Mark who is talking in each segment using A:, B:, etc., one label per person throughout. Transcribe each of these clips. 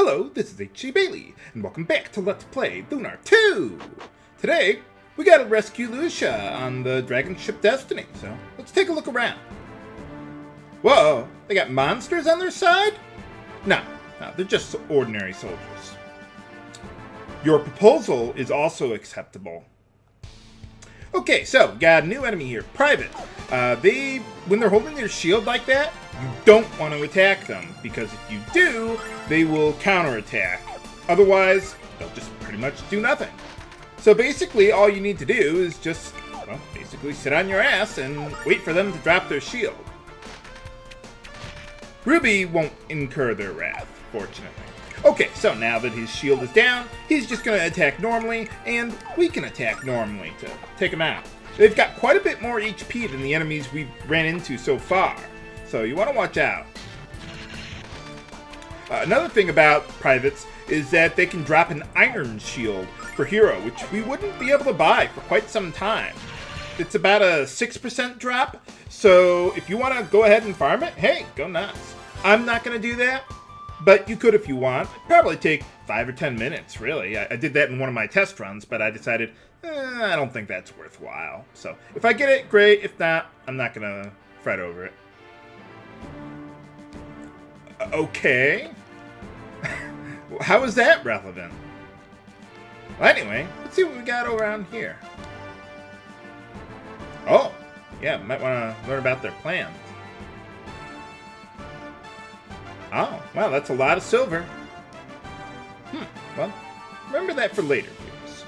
A: Hello, this is H.C. Bailly, and welcome back to Let's Play Lunar 2! Today, we gotta rescue Lucia on the Dragonship Destiny, so let's take a look around. Whoa, they got monsters on their side? No, no, they're just ordinary soldiers. Your proposal is also acceptable. Okay, so got a new enemy here, Private. Uh, they, when they're holding their shield like that, you don't want to attack them, because if you do, they will counterattack. Otherwise, they'll just pretty much do nothing. So basically, all you need to do is just, well, basically sit on your ass and wait for them to drop their shield. Ruby won't incur their wrath, fortunately. Okay, so now that his shield is down, he's just going to attack normally, and we can attack normally to take him out. They've got quite a bit more HP than the enemies we've ran into so far, so you want to watch out. Uh, another thing about privates is that they can drop an iron shield for hero, which we wouldn't be able to buy for quite some time. It's about a 6% drop, so if you want to go ahead and farm it, hey, go nuts. I'm not going to do that, but you could if you want. Probably take 5 or 10 minutes, really. I, I did that in one of my test runs, but I decided, eh, I don't think that's worthwhile. So if I get it, great. If not, I'm not to fret over it. Okay. How is that relevant? Well, anyway, let's see what we got around here. Oh, yeah, might want to learn about their plans. Oh, wow, that's a lot of silver. Hmm, well, remember that for later, please.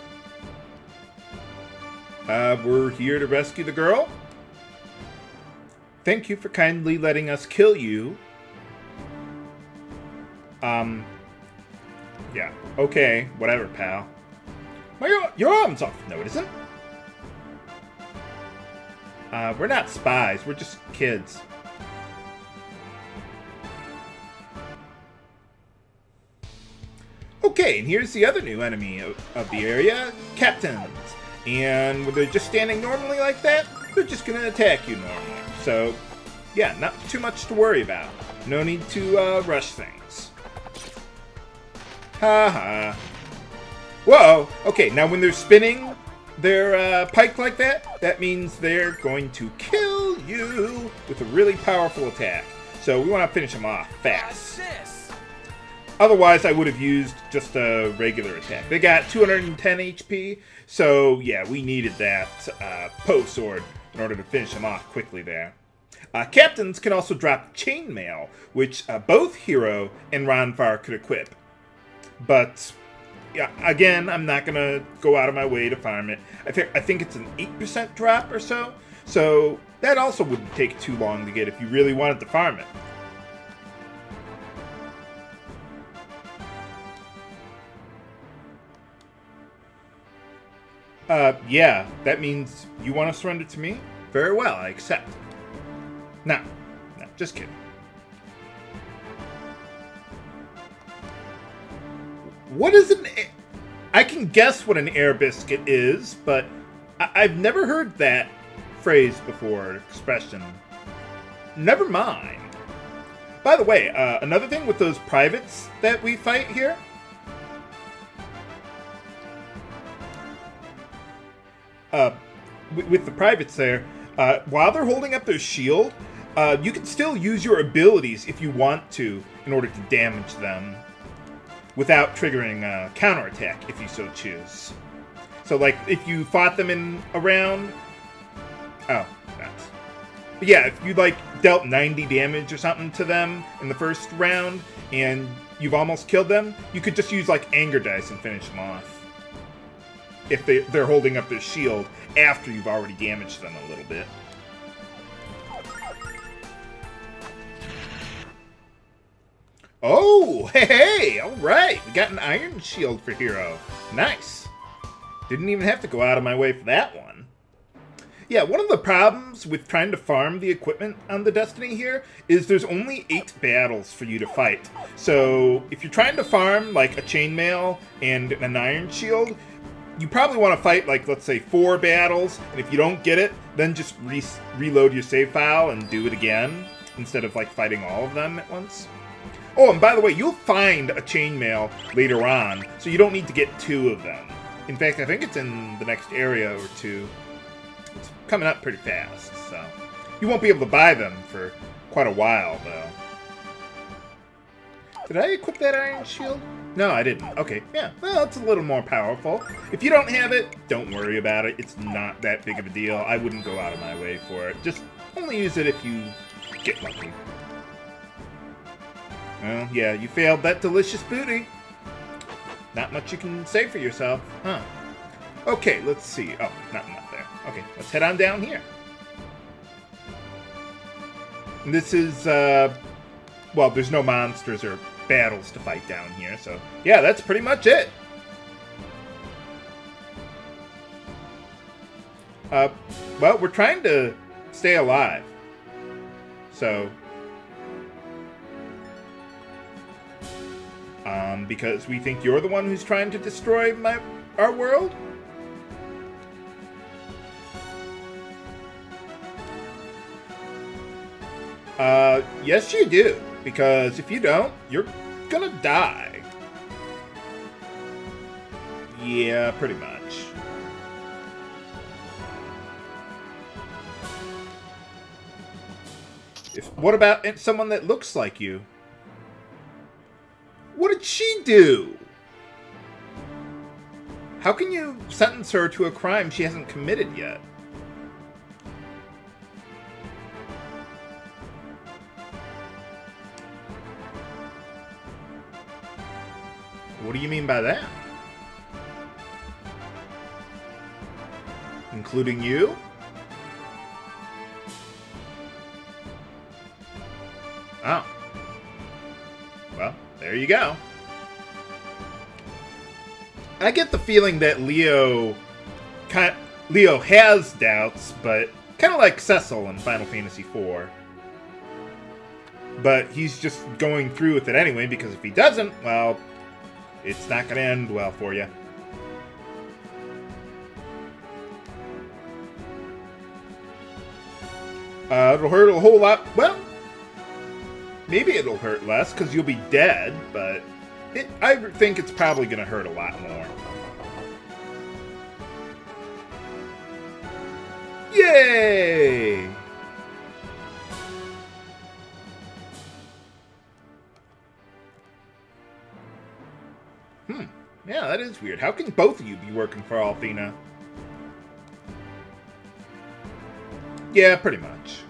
A: Uh, we're here to rescue the girl. Thank you for kindly letting us kill you. Um, yeah, okay, whatever, pal. My, your arm's off. No, it isn't. Uh, we're not spies. We're just kids. Okay, and here's the other new enemy of, of the area, Captains. And when they're just standing normally like that, they're just going to attack you normally. So, yeah, not too much to worry about. No need to uh, rush things. Ha ha. Whoa! Okay, now when they're spinning their uh, pike like that, that means they're going to kill you with a really powerful attack. So we want to finish them off fast. Otherwise, I would have used just a regular attack. They got 210 HP, so yeah, we needed that uh, Poe sword in order to finish them off quickly there. Uh, captains can also drop chainmail, which uh, both Hero and Ronfar could equip. But yeah, again, I'm not gonna go out of my way to farm it. I think I think it's an eight percent drop or so, so that also wouldn't take too long to get if you really wanted to farm it. Uh, yeah, that means you want to surrender to me? Very well, I accept. No, just kidding. What is an... I can guess what an air biscuit is, but I have never heard that phrase before, expression. Never mind. By the way, uh, another thing with those privates that we fight here, uh, with the privates there, uh, while they're holding up their shield, uh, you can still use your abilities if you want to in order to damage them without triggering a counterattack if you so choose. So, like, if you fought them in a round... Oh, that's... But yeah, if you, like, dealt 90 damage or something to them in the first round, and you've almost killed them, you could just use, like, anger dice and finish them off if they, they're holding up their shield after you've already damaged them a little bit. Oh, hey, hey, all right. We got an iron shield for Hero. Nice. Didn't even have to go out of my way for that one. Yeah, one of the problems with trying to farm the equipment on the Destiny here is there's only eight battles for you to fight. So if you're trying to farm like a chainmail and an iron shield, you probably want to fight like let's say four battles and if you don't get it then just re reload your save file and do it again instead of like fighting all of them at once Oh, and by the way, you'll find a chainmail later on, so you don't need to get two of them. In fact, I think it's in the next area or two. It's coming up pretty fast, so... You won't be able to buy them for quite a while, though. Did I equip that iron shield? No, I didn't. Okay, yeah. Well, it's a little more powerful. If you don't have it, don't worry about it. It's not that big of a deal. I wouldn't go out of my way for it. Just only use it if you get lucky. Well, yeah, you failed that delicious booty. Not much you can say for yourself, huh? Okay, let's see. Oh, nothing up there. Okay, let's head on down here. This is, uh, well, there's no monsters or battles to fight down here. So, yeah, that's pretty much it. Uh, well, we're trying to stay alive. So, um, because we think you're the one who's trying to destroy my our world. Uh, yes, you do. Because if you don't, you're gonna die. Yeah, pretty much. If, what about someone that looks like you? What did she do? How can you sentence her to a crime she hasn't committed yet? What do you mean by that? Including you? Oh. Well, there you go. I get the feeling that Leo kind Leo has doubts, but kind of like Cecil in Final Fantasy IV. But he's just going through with it anyway, because if he doesn't, well, it's not going to end well for you. Uh, it'll hurt a whole lot. Well, maybe it'll hurt less because you'll be dead, but it, I think it's probably going to hurt a lot more. Yay! That is weird. How can both of you be working for Althena? Yeah, pretty much.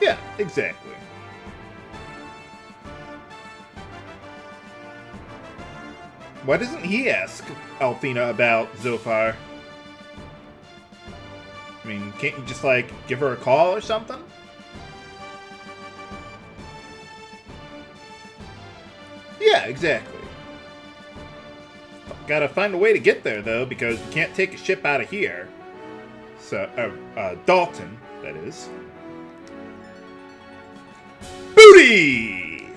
A: Yeah, exactly. Why doesn't he ask Althena about Zophar? I mean, can't you just, like, give her a call or something? Exactly. Gotta find a way to get there, though, because we can't take a ship out of here. So, uh, uh, Dalton, that is. Booty!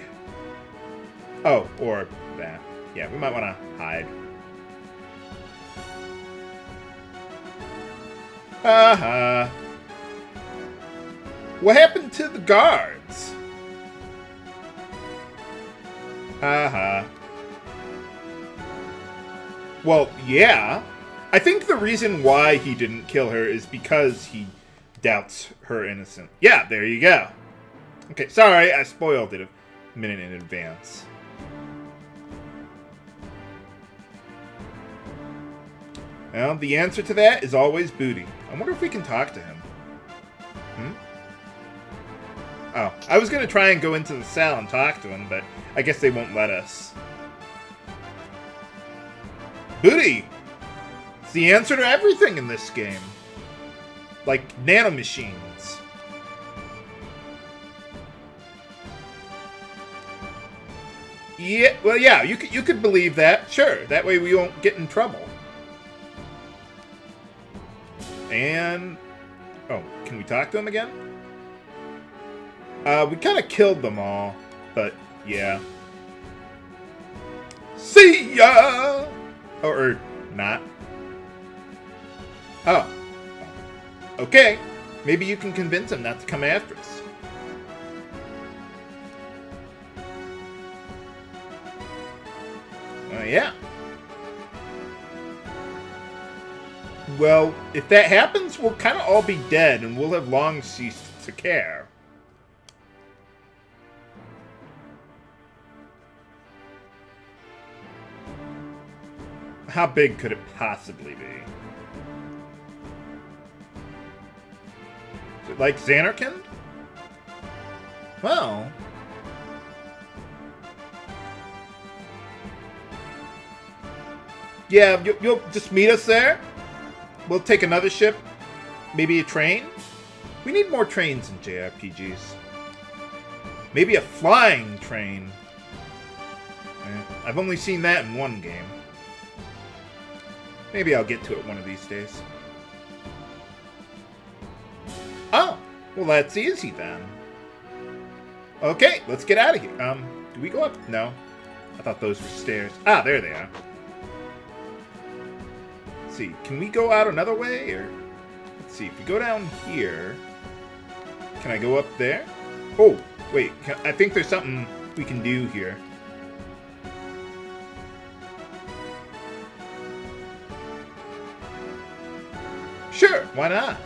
A: Oh, or that. Yeah, we might want to hide. Haha. Uh -huh. What happened to the guards? Haha. Uh -huh. Well, yeah. I think the reason why he didn't kill her is because he doubts her innocence. Yeah, there you go. Okay, sorry, I spoiled it a minute in advance. Well, the answer to that is always booty. I wonder if we can talk to him. Hmm? Oh, I was going to try and go into the cell and talk to him, but I guess they won't let us. Booty! It's the answer to everything in this game. Like nanomachines. Yeah, well, yeah, you could, you could believe that. Sure, that way we won't get in trouble. And... Oh, can we talk to them again? Uh, we kind of killed them all, but yeah. See ya! Or, or not. Oh. Okay, maybe you can convince him not to come after us. Oh, yeah. Well, if that happens, we'll kind of all be dead and we'll have long ceased to care. How big could it possibly be? Is it like Zanarkand? Well... Yeah, you, you'll just meet us there? We'll take another ship. Maybe a train? We need more trains in JRPGs. Maybe a flying train. I've only seen that in one game. Maybe I'll get to it one of these days. Oh, well that's easy then. Okay, let's get out of here. Um, do we go up? No. I thought those were stairs. Ah, there they are see. Can we go out another way? Or let's see. If we go down here, can I go up there? Oh, wait. Can, I think there's something we can do here. Why not?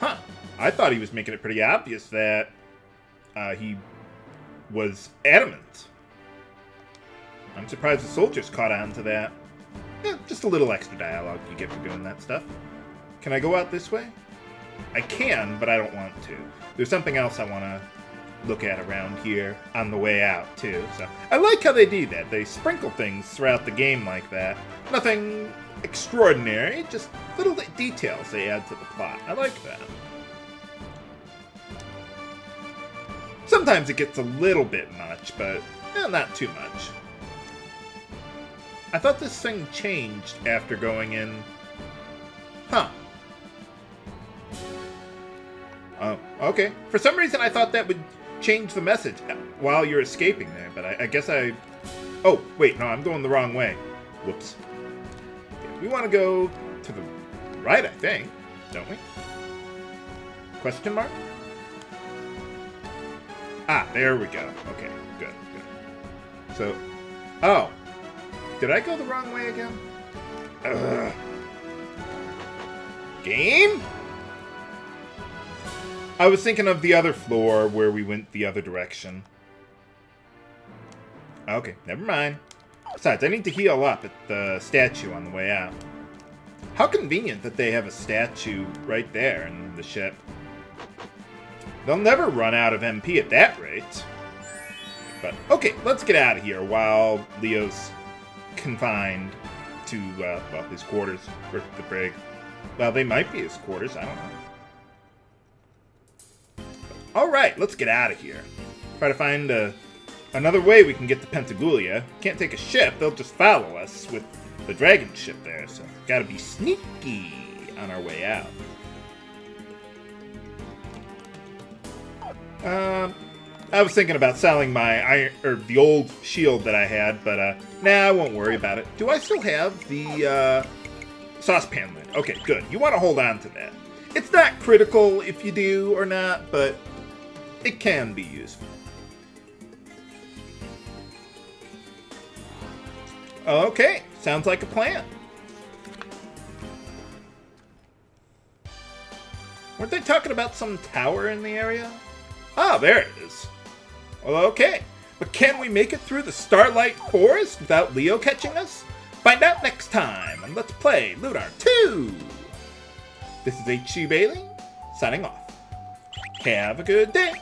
A: Huh. I thought he was making it pretty obvious that uh, he was adamant I'm surprised the soldiers caught on to that. Yeah, just a little extra dialogue you get for doing that stuff. Can I go out this way? I can, but I don't want to. There's something else I want to look at around here on the way out, too. So I like how they do that. They sprinkle things throughout the game like that. Nothing extraordinary, just little details they add to the plot. I like that. Sometimes it gets a little bit much, but eh, not too much. I thought this thing changed after going in... Huh. Oh, okay. For some reason, I thought that would change the message while you're escaping there, but I, I guess I... Oh, wait, no, I'm going the wrong way. Whoops. We want to go to the right, I think, don't we? Question mark? Ah, there we go. Okay, good, good. So, oh, did I go the wrong way again? Ugh. Game? I was thinking of the other floor where we went the other direction. Okay, never mind. Besides, I need to heal up at the statue on the way out. How convenient that they have a statue right there in the ship. They'll never run out of MP at that rate. But, okay, let's get out of here while Leo's confined to, uh, well, his quarters, or the brig. Well, they might be his quarters, I don't know. Alright, let's get out of here. Try to find uh, another way we can get to Pentagulia. Can't take a ship, they'll just follow us with the dragon ship there, so gotta be sneaky on our way out. Um, I was thinking about selling my iron or the old shield that I had, but uh, nah, I won't worry about it. Do I still have the uh, saucepan lid? Okay, good. You want to hold on to that. It's not critical if you do or not, but it can be useful. Okay, sounds like a plan. Weren't they talking about some tower in the area? Ah, there it is. Well, okay. But can we make it through the Starlight Forest without Leo catching us? Find out next time and Let's Play Lunar 2! This is H.C. Bailly, signing off. Have a good day!